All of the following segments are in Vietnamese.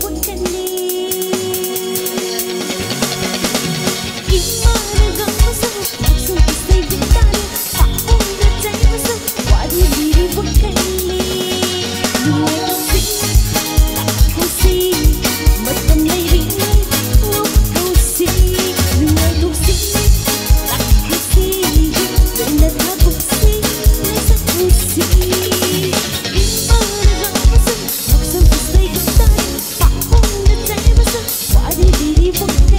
put people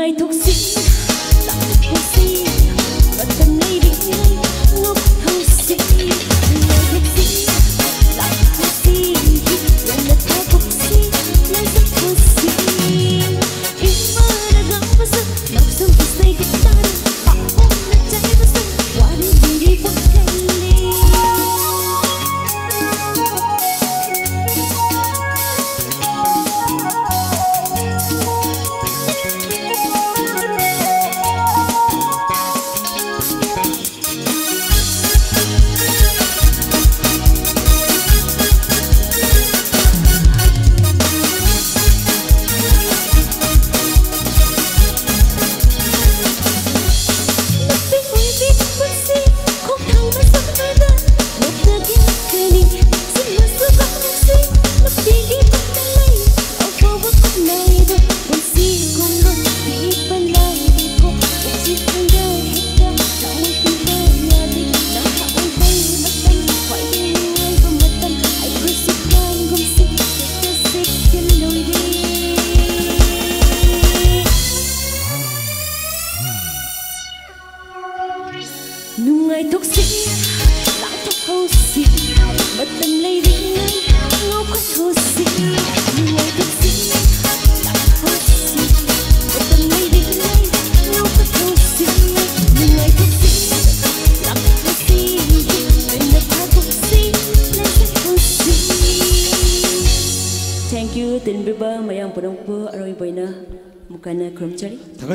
ngày thuộc sinh nungai thuốc sĩ lãng thuốc hô xì mất tâm lấy đi ngay ngô khuất hô xì nungai thuốc sĩ lãng hô xì mất tâm lấy đi ngay ngô khuất hô thuốc sĩ lãng hô thuốc sĩ lấy Thank you, tin Bieber, mayang padang po aroy Boyna, mukana Kromchari.